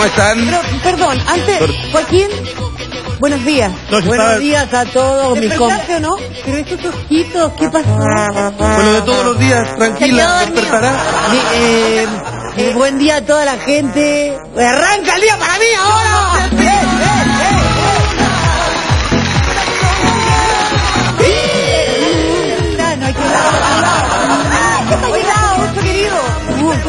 ¿Cómo están? Pero, perdón, antes, Joaquín, buenos días. No, buenos estaba- días a todos, ¿Te mis despertaste o no? Pero esos ojitos, ¿qué pasó? Bueno, de todos los días, tranquila, despertará. Mi- eh, eh, buen día a toda la gente. Arranca el día para mí ahora.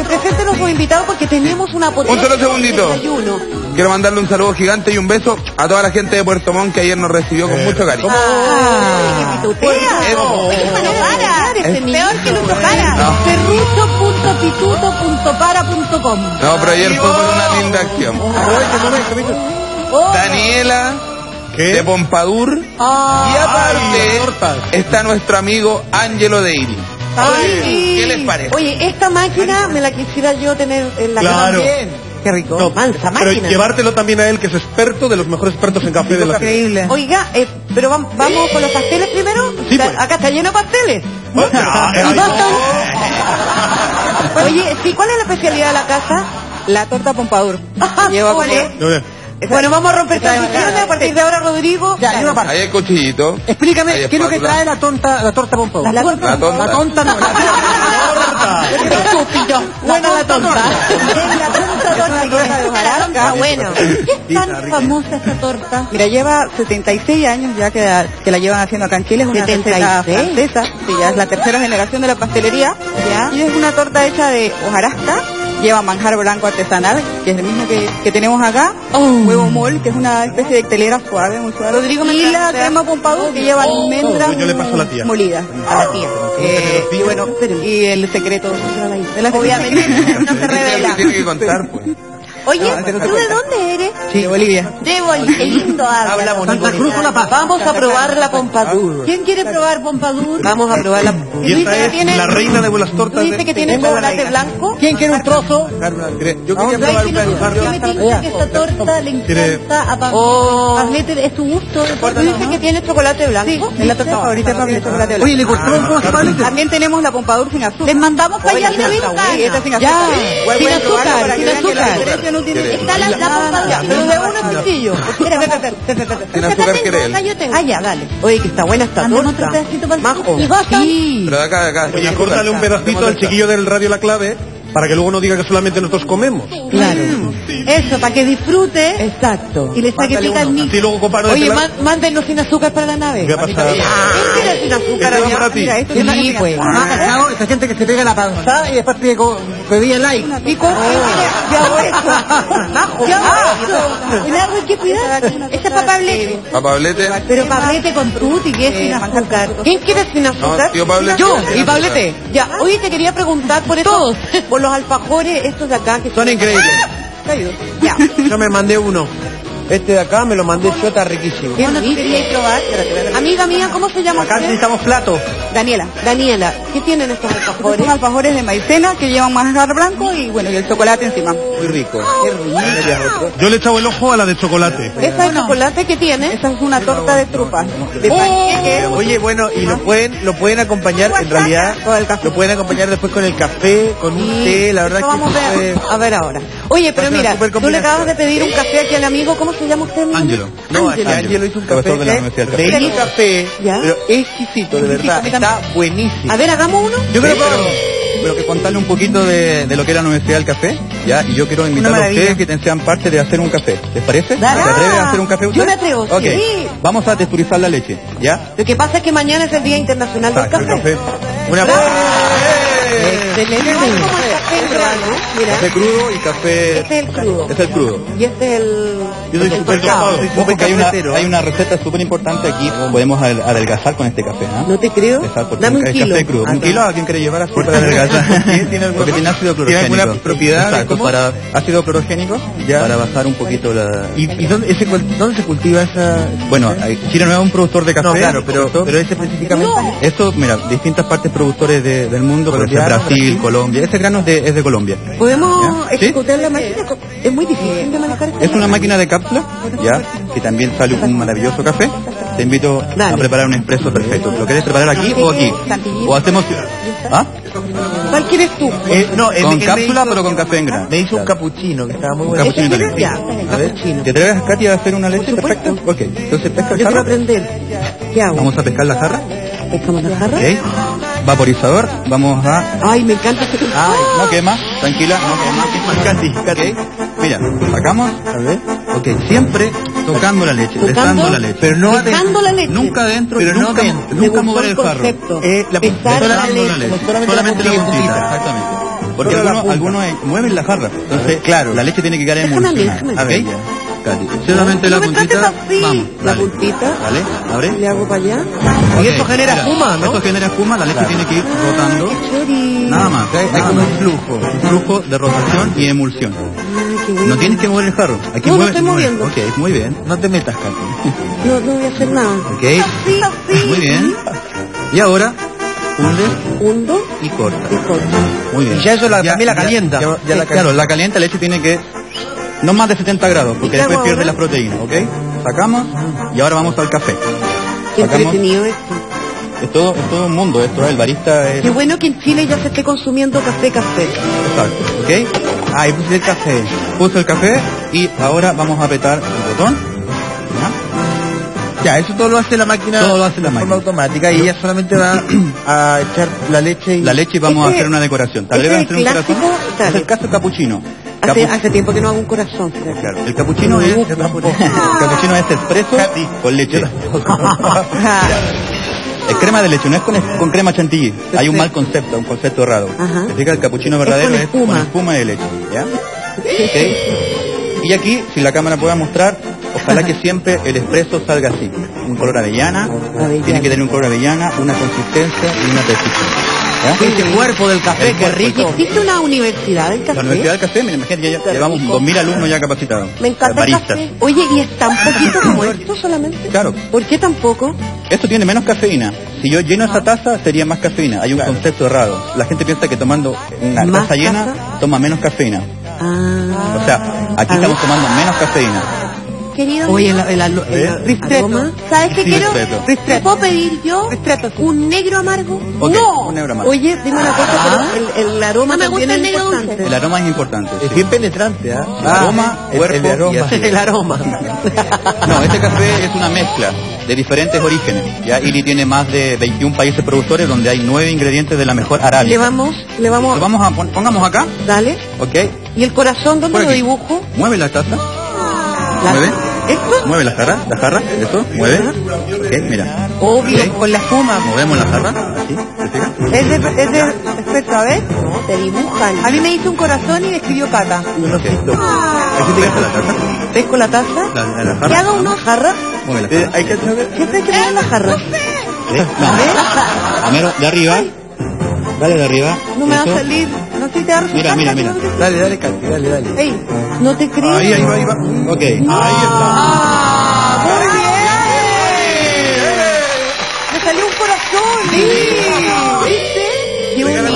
Presente nuestro invitado porque tenemos una potente Un solo segundito. desayuno. Quiero mandarle un saludo gigante y un beso a toda la gente de Puerto Montt que ayer nos recibió con mucho cariño. Ah. Es peor que Lucho Jara. No. No, pero ayer fue por una linda acción. Oh, Daniela ¿Qué? de Pompadour y Ah, aparte está nuestro amigo Ángelo de Iris. Ay. ¿Qué les parece? Oye, esta máquina me la quisiera yo tener en la Claro. casa. Qué rico. No, Mansa pero máquina. llevártelo también a él, que es experto de los mejores expertos en café de la ciudad. Increíble. Oiga, eh, pero vam- vamos con los pasteles primero. Sí, pues. Acá está lleno de pasteles. Ah, eh, ay, Oye, sí, ¿cuál es la especialidad de la casa? La torta Pompadour. Lleva ¿Cuál Bueno, vamos a romper tradiciones a partir de ahora, Rodrigo. Ya, hay una parte. Ahí hay cuchillito. Explícame, ¿qué es lo que trae la tonta, la torta pompa? La torta. La tonta. La tonta no, la Estúpido. Buena la tonta. La tonta, torta, torta de hojarasca. Bueno. ¿Qué es tan famosa esta torta? Mira, lleva 76 años ya que la, que la llevan haciendo acá en Chile, es una 76. receta francesa, sí, ya es la tercera generación de la pastelería, Ya. y es una torta hecha de hojarasca, lleva manjar blanco artesanal, que es el mismo que, que tenemos acá, huevo mol, que es una especie de telera suave, muy suave, Rodrigo, y la crema Pompadour, que lleva almendras Yo le paso a la tía. molidas, a la tía. Eh, y bueno, y el secreto de la Obviamente no se revela. tiene que contar, pues. Oye, ¿tú de dónde eres? de Bolivia. De Bolivia. Qué lindo habla. Santa Cruz La Paz. Vamos a probar la Pompadour. ¿Quién quiere probar Pompadour? Vamos a probar la Y esta es la reina de las tortas. Dice que tiene chocolate blanco. ¿Quién quiere un trozo? Yo quería probar una ¿Qué me que esta torta le ¿Quiere- encanta a Pablo? Pablete, es tu gusto. Tú dices que tiene chocolate blanco. Es la torta favorita de Pablo, el chocolate blanco. Oye, ¿le costó un poco? También tenemos la Pompadour sin azúcar. Les mandamos para allá sí, sin Ya, azúcar. Igual sin azúcar, para sin vean que la azúcar. diferencia no tiene- Está la, la Pompadour, pero de uno sencillo. Espera, espera, espera, espera, espera. Sin azúcar quiere él. Acá yo tengo. Ah, ya, dale. Oye, que está buena esta Mándame torta. Majo. ¿Y vos, Sí. Pero acá, Oye, córtale un pedacito al chiquillo del radio La Clave para que luego no diga que solamente nosotros comemos. Claro. Eso, para que disfrute. Exacto. Y le saque pica el. Así luego Oye, la- má- mándenos sin azúcar para la nave. ¿Qué va a pasar? ¿Quién quiere sin azúcar? Este va allá? para ti. Mira, esto es una Sí, pues. Ah, cachao, esa gente que se pega la panza y después pide bebida light. ¿Y. ¿qué? El agua hay que cuidar. Ese es para Pablete. A Pablete. Pero Pablete con tutti, que es sin azúcar. ¿Quién quiere sin azúcar? No, tío Pablete. Yo, y. Pablete. Ya, oye, te quería preguntar por eso, por los alfajores estos de acá que Son increíbles. Ya. Yo me mandé uno. Este de acá me lo mandé yo, está riquísimo. ¿Qué rico. queríais probar? Amiga mía, ¿cómo se llama Acá usted? necesitamos plato. Daniela. Daniela, ¿qué tienen estos alfajores? Son alfajores de maicena que llevan manjar blanco y bueno, y el chocolate encima. Muy rico. Yo le he echado el ojo a la de chocolate. ¿Esa de chocolate que tiene? Esa es una torta de trupas. De Oh. Oye, bueno, y lo pueden, lo pueden acompañar, en realidad, lo pueden acompañar después con el café, con un té, la verdad Eso que vamos a ver, a ver ahora. Oye, pero mira, tú le acabas de pedir un café aquí al amigo, ¿cómo se llama usted? Ángelo. No, aquí Ángelo. Angelo hizo un café, de la Universidad del de Café. café, pero exquisito, de verdad, está buenísimo. A ver, hagamos uno. Yo creo que Pero que contarle un poquito de, de lo que es la Universidad del Café, ¿ya? Y yo quiero invitar a ustedes que sean parte de hacer un café. ¿Les parece? ¿Se atreven a hacer un café Yo me atrevo, sí. Vamos a texturizar la leche, ¿ya? Lo que pasa es que mañana es el Día Internacional del Exacto, Café. Una ¡Bravo! Excelente. No café mira. Crudo y café... Este es el crudo. Es el crudo. Y este es el... Yo soy súper hay una, hay una receta súper importante aquí. Podemos adel- adelgazar con este café. ¿ah? No te creo. Dame un es kilo. café crudo. Ah, ¿Un kilo a quién quiere llevar así para adelgazar? ¿Tiene Porque tiene ácido ¿Tiene clorogénico. alguna propiedad? Para ácido clorogénico, Ya. para bajar un poquito la... ¿Y, y dónde, ese, cul- dónde se cultiva esa...? Bueno, Chile no es un productor de café. No, claro, pero, pero ese específicamente... Esto, mira, distintas partes productores de- del mundo, Brasil, Brasil. Colombia. Ese grano es de, es de Colombia. ¿Podemos ¿Ya? ¿Sí? ejecutar la máquina? Es muy difícil de manejar esta Es una máquina de cápsula, ya, que también sale un maravilloso café. Te invito a Dale. preparar un expreso perfecto. ¿Lo quieres preparar aquí o aquí? O hacemos... ¿Ah? ¿Cuál quieres tú? Eh, no, él- Con cápsula, hizo- pero con café en grano. Me hizo un capuchino que estaba muy Un bueno. capuchino ¿Este italiano. quieres? Ya, A ver, capuchino. ¿Te atreves, Katy, a hacer una leche perfecta? Ok, entonces pesca Yo el quiero jarro. aprender. ¿Qué hago? Vamos a pescar la jarra. ¿Pescamos la jarra? Ok. Vaporizador. Vamos a... Ay, me encanta ese... Ay, no quema. Tranquila, no quema. Katy, Katy. Mira, sacamos. A ver. Ok, siempre tocando la leche, Tocando, besando la leche. Pero no Dejando la leche. Nunca adentro, Pero no nunca, dentro. Me nunca mover el jarro. concepto. Eh, la Besando la leche. solamente la puntita, exactamente. Porque algunos, algunos eh, mueven la jarra. Entonces, claro, la leche tiene que quedar Déjame, emulsionada. ¿ok? ver. Katy, solamente No la puntita. Vamos, La dale. puntita. Vale, abre. Le hago para allá. Y eso genera mira, espuma, ¿no? Esto genera espuma, la leche Claro. tiene que ir rotando. Nada más. Hay, como un flujo. Un flujo de rotación y emulsión. Ay. No tienes que mover el jarro. Aquí No, no mueve- estoy moviendo. Ok, muy bien. No te metas, Katy. No, no voy a hacer nada. Ok. Así, así. Muy bien. Y ahora, hunde Hundo y corta. y corto. Muy bien. Y ya eso la- también la calienta. ya- ya la claro, la leche tiene que no más de 70 grados, porque ¿Y qué después pierde las proteínas, ¿ok? Sacamos y ahora vamos al café. Qué Sacamos- entretenido esto. Es todo, es todo un mundo esto, ¿eh? el barista es... Qué bueno que en Chile ya se esté consumiendo café, café. Exacto, ¿ok? Ahí puse el café. Puse el café y ahora vamos a apretar el botón. ¿ya? Ya, eso todo lo hace la máquina. Todo lo hace la de forma máquina. automática y ella solamente va a echar la leche y... La leche y vamos a Este- hacer una decoración. ¿Te este atreves a es hacer el un corazón? clásico, Es el caso capuchino. Hace, tiempo que no hago un corazón. Claro, el capuchino es el capuchino es expreso con leche. Es crema de leche, no es con, con crema chantilly. Hay un mal concepto, un concepto errado. Ajá. Se fija, el capuchino Es verdadero es con espuma. de leche. Y aquí, si la cámara pueda mostrar, ojalá que siempre el espresso salga así. Un color avellana, Avellana. tiene que tener un color avellana, una consistencia y una textura. Ese cuerpo del café, El qué rico. ¿Existe una universidad del La café? Universidad del Café, mira, imagínate, ya ya llevamos 2.000 alumnos ya capacitados. Me encanta el Baristas. café. Oye, ¿y es tan poquito como esto solamente? Claro. ¿Por qué tan poco? Esto tiene menos cafeína. Si yo lleno esa taza, sería más cafeína. Hay un concepto errado. La gente piensa que tomando una ¿Más taza llena, taza? toma menos cafeína. Ah. O sea, aquí A ver. estamos tomando menos cafeína. Querido Oye, el, el, el, el- Ristretto. aroma. ¿Sabes qué Sí, quiero? ¿Te puedo pedir yo un negro amargo? No. un negro amargo. Oye, dime una cosa, Ah. pero el, el aroma No me también gusta es el negro importante. dulce. El aroma es importante. Es bien penetrante, ¿ah? El aroma, el- cuerpo el aroma. el aroma. No, este café es una mezcla de diferentes orígenes. Ya Ili tiene más de 21 países productores donde hay 9 ingredientes de la mejor Le arábica. vamos, le vamos, Lo vamos a pon- pongamos acá, dale. ¿ok? ¿Y el corazón dónde lo dibujo? Mueve la taza, La- mueve, ¿Esto? mueve la jarra, la jarra, eso, mueve. Ok, mira. Obvio, Ok. con la espuma. Movemos la jarra, así, ¿te fijas? Es de, es de espectro, a ver. Te dibujan. A mí me hizo un corazón y me escribió Cata. Un osito. Aquí te la taza, ¿Pesco la taza? la, la, la ¿Qué jarra. hago una jarra? Mueve la Eh, jarra. hay que saber... Hay que poner la jarra. ¿Sí? No. Primero, de arriba. Dale de arriba. No me va a salir. No sé si te va a resultar. Mira, mira, mira. Dale, dale, Katy, dale, dale. Ey, no te creo. Ahí, ahí va, ahí va. Ok. Ahí está. ¡Muy bien! ¡Me salió un corazón! ¿Viste? Y un- ¿Te crees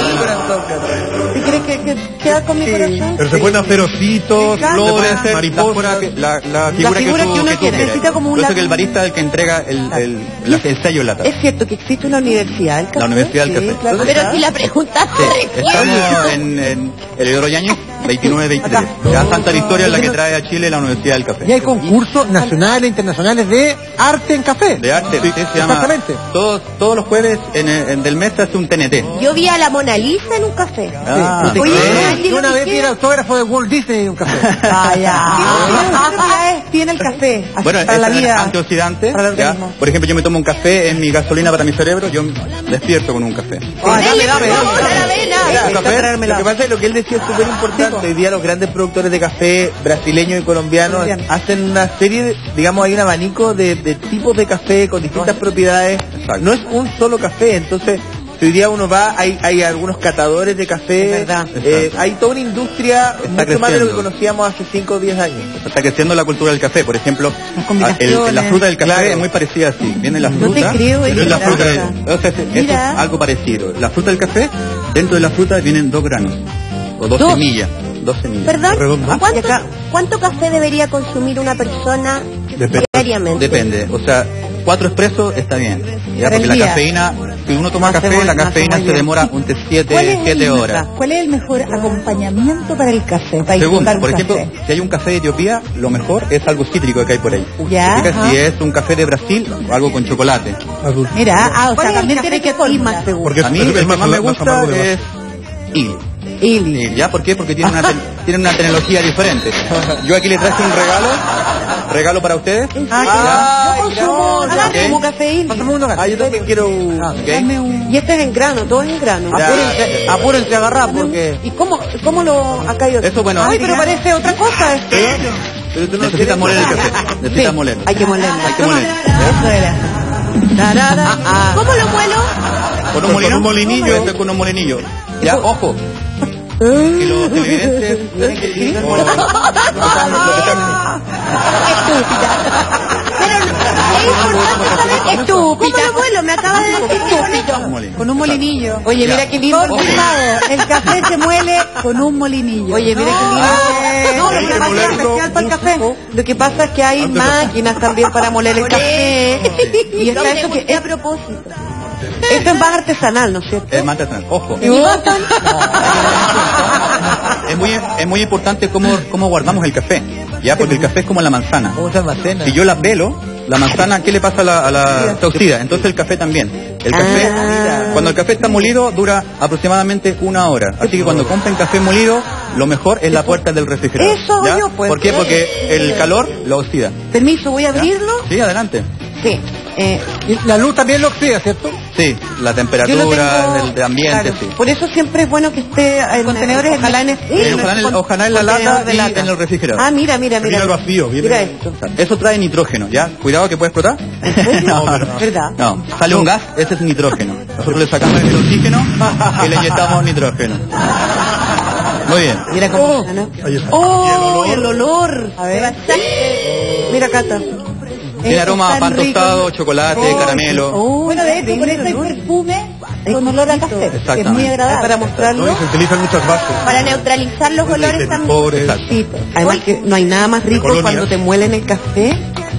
que, que queda con mi corazón? Pero se pueden hacer ositos, flores, ser la mariposas. figura que, la, la figura figura que, tú, que uno tú quiere. Necesita como un Por eso lápiz. que el barista es el que entrega el, el, la- el sello en la taza. Es cierto que existe una universidad del café. La Universidad del Sí, Café. claro. Pero si la pregunta Estamos en, en el Isidoro Yáñez, 29-23. Ya Santa Victoria es la que trae a Chile la Universidad del Café. Y hay concursos nacionales e internacionales de arte en café. De arte, sí, se llama. Exactamente. Todos, todos los jueves en, el- en del mes se hace un TNT. Yo vi a la Mona Lisa en un café. Ah, Oye, Yo una vez vi el autógrafo de Walt Disney en un café. Ah, ya. Tiene el café. así, Bueno, para es la vida. antioxidante. Por ejemplo, yo me tomo un café, es mi gasolina para mi cerebro, yo despierto con un café. Ah, dame, dame, Mira, dame. Lo que pasa es lo que él decía es súper importante. Hoy día los grandes productores de café brasileños y colombianos Colombiano. hacen una serie, de, digamos, hay un abanico de, de tipos de café con distintas propiedades. Exacto. No es un solo café, entonces hoy día uno va, hay, hay algunos catadores de café, eh, hay toda una industria mucho más de lo que conocíamos hace 5 o 10 años. Está creciendo la cultura del café, por ejemplo, combinaciones. el- la fruta del café Claro. es muy parecida así. Viene la No fruta. te creo, es la fruta o sea, es- algo parecido. La fruta del café, dentro de la fruta vienen dos granos o dos, Dos. semillas, dos semillas. ¿Perdón? ¿Cuánto, cuánto café debería consumir una persona Depende. diariamente? Depende, o sea, cuatro expresos está bien. Ya, porque la cafeína, si uno toma café, la cafeína se demora un ¿Cuál es 7 el- siete horas. ¿Cuál es el mejor acompañamiento para el café? Para un por ejemplo, café? si hay un café de Etiopía, lo mejor es algo cítrico que hay por ahí. Ya. Si es un café de Brasil, algo con chocolate. Mira, ah, o ¿Cuál sea, también tiene que ser más gusta? Porque es, A mí el que más, más me más gusta es. Ili. ¿Ya? ¿Por qué? Porque tiene una, te- tiene una tecnología diferente. Yo aquí le traje un regalo, regalo para ustedes. Ah, yo consumo, consumo uno acá. Ah, yo también quiero. Dame un... Y este es en grano, todo es en grano. Ya. Apúrense, apúrense a agarrar porque... ¿Y cómo, cómo lo hay otro? Eso, bueno, Ay, pero parece otra cosa esto. Pero tú no necesitas moler el café. Necesitas Sí, molerlo. hay que molerlo. Hay que molerlo. Eso era. ¿Cómo lo muelo? Con un, Con molino, un molinillo. Con un molinillo. Ya, ojo. Que los televidentes tienen que ir por- lo que Estúpida. ¿Cómo lo muelo? Me acaba de decir estúpido. Con un molinillo. Oye, mira qué lindo. Confirmado, el café se muele con un molinillo. Oye, mira qué lindo. No, lo que pasa es especial para el café. Lo que pasa es que hay máquinas también para moler el café. Y está eso que a es, propósito. Esto es más artesanal, ¿no es cierto? Es más artesanal. Ojo. ¿Y? Es muy, es muy importante cómo, cómo guardamos el café. Ya, porque el café es como la manzana. Si yo la pelo, la manzana, ¿qué le pasa a la, a la se oxida? Entonces el café también. El café, Ah. cuando el café está molido, dura aproximadamente una hora. Así que cuando compren café molido, lo mejor es la puerta del refrigerador. Eso ¿ya? yo, pues. ¿Por qué? Porque el calor lo oxida. Permiso, voy a ¿ya? abrirlo. Sí, adelante. Sí. Eh, Y La luz también lo oxida, ¿cierto? Sí, la temperatura tengo- del, del ambiente, claro, sí. Por eso siempre es bueno que esté en Contenedores ojalá en, Eh, ojalá en el- la contenedor lata de y lata. en el refrigerador. Ah, mira, mira, mira. Vacío, Mira esto. Eso trae nitrógeno, ¿ya? Cuidado que puede explotar. No, no, ¿verdad? no, sale un gas, ese es nitrógeno. Nosotros le sacamos el oxígeno y le inyectamos nitrógeno. Muy bien. Mira cómo. Ahí está. ¡Oh, el olor! A ver. Mira, Cata. Tiene aroma a pan rico. tostado, chocolate, caramelo. Oh, Bueno, de hecho, por rico eso hay olor. perfume con olor a café. que Es muy agradable. Para No, mostrarlo. y se utilizan muchas bases. Para neutralizar los olores también. Sí, además que no hay nada más rico cuando te muelen el café.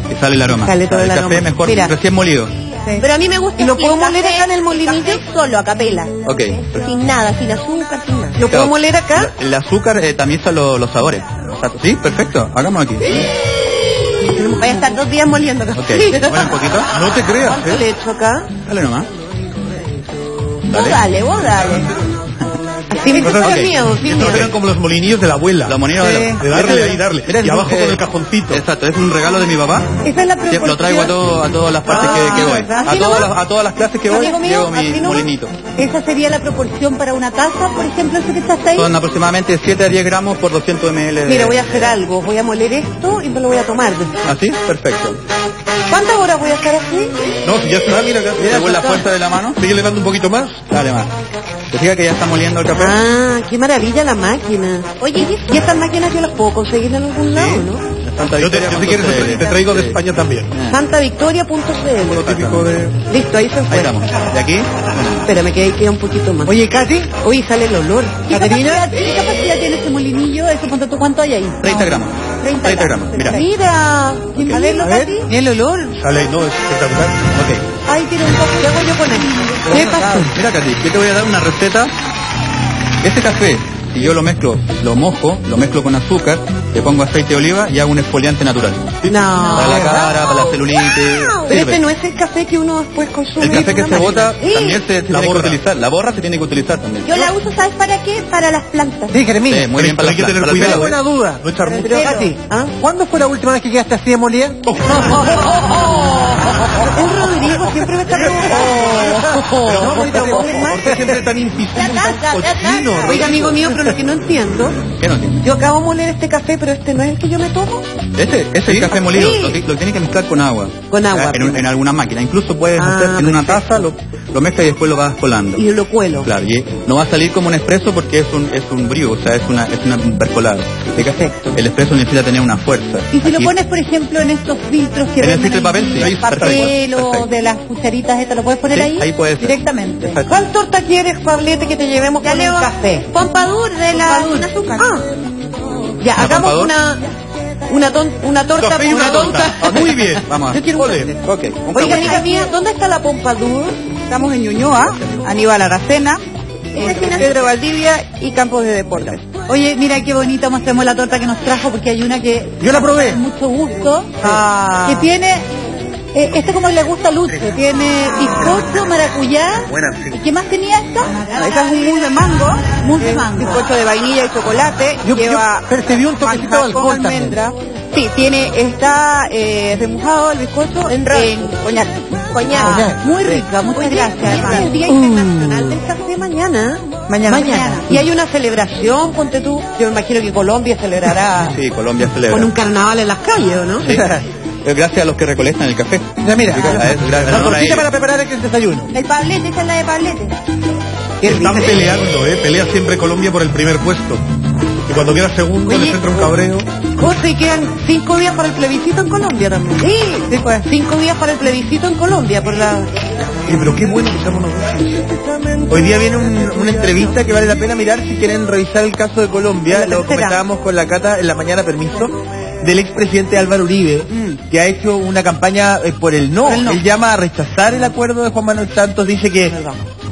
Que sale el aroma. Sale todo el café aroma. mejor Mira. recién molido. Pero a mí me gusta ¿Y lo puedo el moler café- acá en el molinillo? café solo, a capela. Ok. Sin nada, sin azúcar, sin nada. ¿Lo puedo moler acá? El azúcar eh, tamiza lo- los sabores. Sí, perfecto. Hagamos aquí. Voy a estar dos días moliendo Ok. café. Bueno, un poquito. No te creas, ¿Cuánto ¿eh? le echo acá? Dale nomás. Vos dale, vos dale. Sin, Cosas- sin ok. miedo, sin miedo. eran como los molinillos de la abuela. Los moninos de la- De darle ahí, darle. Mira, Y abajo eh, con el cajoncito. Exacto, es un regalo de mi papá. Esa es la Sí, proporción. lo traigo a, todo- a todas las partes que, que voy. ¿verdad? A ¿Así todas, las, a todas las clases que voy, llevo mi molinito. Esa sería la proporción para una taza, por ejemplo, eso que está ahí. Son aproximadamente 7 a 10 gramos por 200 ml. de- Mira, voy a hacer algo. Voy a moler esto y me lo voy a tomar. ¿Así? Perfecto. ¿Cuántas horas voy a estar así? No, si ya está, mira acá. Según la fuerza de la mano, Sigue le dando un poquito más. dale más. ¿Te fijas que ya está moliendo el café? Ah, qué maravilla la máquina. Oye, ¿y estas máquinas yo las puedo conseguir en algún lado, no? Santa Yo, te, yo si quieres te, traigo de. España también. Santavictoria.cl. Lo típico de... Listo, ahí se Ahí fue. estamos. ¿De aquí? Espérame, que ahí queda un poquito más. Oye, Katy, Uy, sale el olor. ¿Qué capacidad, ¿Qué capacidad tiene ese molinillo? Eso, ¿cuánto, tú- ¿Cuánto hay ahí? 30 gramos. 30 gramos. Mira. Mira, ¿Quién va a verlo, A ver. Katy? el olor. Sale no, es espectacular. Ok. Ahí tiene un poco. ¿Qué hago yo con él? ¿Qué pasó? Mira, Katy, yo te voy a dar una receta. Este café, si yo lo mezclo, lo mojo, lo mezclo con azúcar, le pongo aceite de oliva y hago un exfoliante natural. No. Para la cara, para la celulitis. Pero sirve. este no es el café que uno después consume. El café que se bota. Sí. también se, se tiene que utilizar. La borra se tiene que utilizar también. Yo la uso, ¿sabes para qué? Para las plantas. Sí, Jeremín. Sí, muy bien para hay que las tener cuidado. Tengo una duda. No echar mucho. Pero, Katy, ¿Ah? ¿cuándo fue la última vez que quedaste así de molida? El Rodrigo siempre me está preguntando. ¿Por qué siempre tan está, tan cochino? Oiga, amigo mío, pero lo que no entiendo, ¿Qué no entiendes? yo acabo de moler este café, pero este no es el que yo me tomo. Este es el café molido, Sí. lo, lo tienes que mezclar con agua. Con agua. En, un- en alguna máquina. Incluso puedes Ah, hacer en una taza, lo, lo mezclas y después lo vas colando. Y lo cuelo. Claro, y no va a salir como un espresso porque es un es un brew, o sea, es una es una percolada. Perfecto. El espresso necesita tener una fuerza. Y si lo pones, por ejemplo, en estos filtros que En el venden filtro de papel, sí, ahí, papel perfecto, o perfecto. de las cucharitas estas, ¿lo puedes poner Sí, ahí? ahí puede ser. Directamente. Exacto. ¿Cuál torta quieres, Pablete, que te llevemos Ya con el café? Pompadour de la Pompadour. azúcar. Ah. Ya, ¿Una hagamos Pompadour? una, una, ton- una torta. Muy bien. Vamos a Yo quiero un Ole. Oiga, amiga mía, ¿dónde está la Pompadour? Estamos en Ñuñoa, Aníbal Aracena, entre Pedro Valdivia y Campos de Deportes. Oye, mira qué bonita, mostremos la torta que nos trajo, porque hay una que... Yo la probé. Con mucho gusto. Ah. Que tiene... Eh, este como le gusta a Luche, tiene bizcocho, maracuyá. ¿Y qué más tenía esta? Esa es un mousse de mango, Mousse de es mango. bizcocho de vainilla y chocolate, Yo- lleva yo percibí un toquecito de alcohol también. almendra. Sí, tiene, está eh, remojado el bizcocho en, en coñac. Coñac. Muy rica, muchas Oye, gracias. es hermano. el Día Internacional del Café mañana. Mañana. Mañana. Y hay una celebración, ponte tú. Yo me imagino que Colombia celebrará Sí, Colombia celebra. con un carnaval en las calles, ¿o no? Sí. Eh, Gracias a los que recolectan el café. Ya mira, A eso, gracias, la tortilla para preparar el desayuno. El Pablete, esa es la de Pablete. Están peleando, ¿eh? Pelea siempre Colombia por el primer puesto. Y cuando queda segundo Oye. les entra un cabreo. José, quedan cinco días para el plebiscito en Colombia también. Sí, sí, pues cinco días para el plebiscito en Colombia por la... Pero qué bueno que seamos nosotros. Hoy día viene un- una entrevista que vale la pena mirar si quieren revisar el caso de Colombia. Lo comentábamos con la Cata en la mañana, permiso, del expresidente Álvaro Uribe, que ha hecho una campaña eh, por el no. Por el no. Él llama a rechazar el acuerdo de Juan Manuel Santos, dice que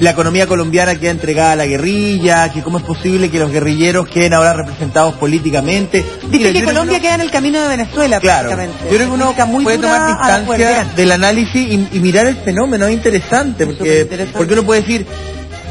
la economía colombiana queda entregada a la guerrilla, que cómo es posible que los guerrilleros queden ahora representados políticamente. Dice que Colombia uno- queda en el camino de Venezuela Claro, yo creo que uno muy puede tomar distancia del análisis y, y mirar el fenómeno, es interesante, porque, Superinteresante. porque uno puede decir,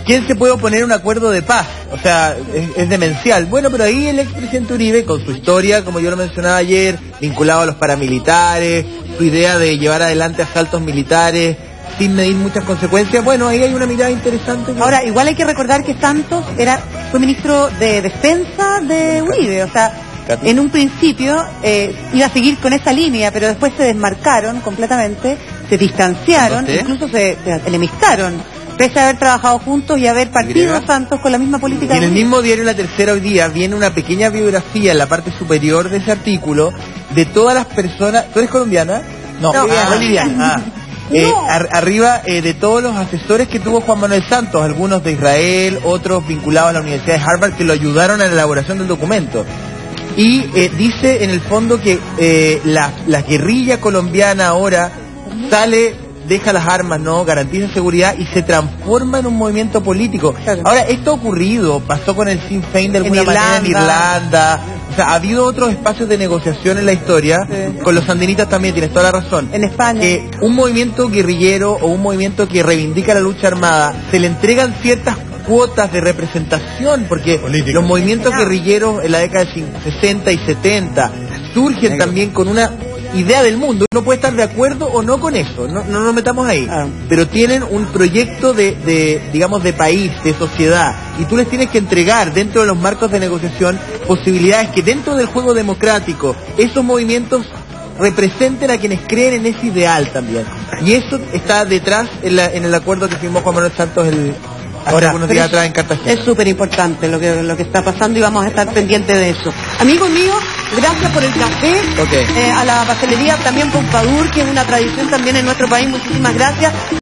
¿quién se puede oponer a un acuerdo de paz? O sea, es, es demencial. Bueno, pero ahí el expresidente Uribe, con su historia, como yo lo mencionaba ayer, vinculado a los paramilitares, su idea de llevar adelante asaltos militares sin medir muchas consecuencias, bueno, ahí hay una mirada interesante. Ahora, igual hay que recordar que Santos era fue ministro de Defensa de Uribe, o sea, en un principio eh, iba a seguir con esa línea, pero después se desmarcaron completamente, se distanciaron, ¿Usted? incluso se, se enemistaron, pese a haber trabajado juntos y haber partido. Santos con la misma política. Y en el mismo diario La Tercera hoy día viene una pequeña biografía en la parte superior de ese artículo de todas las personas. ¿Tú eres colombiana? No, No. Ah, boliviana. Ah. Eh, No. ar- arriba eh, de todos los asesores que tuvo Juan Manuel Santos, algunos de Israel, otros vinculados a la Universidad de Harvard que lo ayudaron en la elaboración del documento. Y eh, dice en el fondo que eh, la, la guerrilla colombiana ahora sale, deja las armas, ¿no? Garantiza seguridad y se transforma en un movimiento político. Ahora, esto ha ocurrido, pasó con el Sinn Féin de alguna En manera en Irlanda. Irlanda. O sea, ha habido otros espacios de negociación en la historia. Sí. Con los sandinistas también, tienes toda la razón. En España. Que un movimiento guerrillero o un movimiento que reivindica la lucha armada, se le entregan ciertas cuotas de representación, porque Política. los movimientos guerrilleros en la década de 60 y 70 surgen también con una idea del mundo. Uno puede estar de acuerdo o no con eso, no, no nos metamos ahí. Ah. Pero tienen un proyecto de, de, digamos, de país, de sociedad, y tú les tienes que entregar dentro de los marcos de negociación posibilidades que dentro del juego democrático esos movimientos representen a quienes creen en ese ideal también. Y eso está detrás en, la- en el acuerdo que firmó Juan Manuel Santos el, Ahora, algunos días atrás en Cartagena. Es súper importante lo que, lo que está pasando y vamos a estar pendientes de eso. Amigos míos, gracias por el café. Eh, a la pastelería también Pompadour, que es una tradición también en nuestro país. Muchísimas gracias.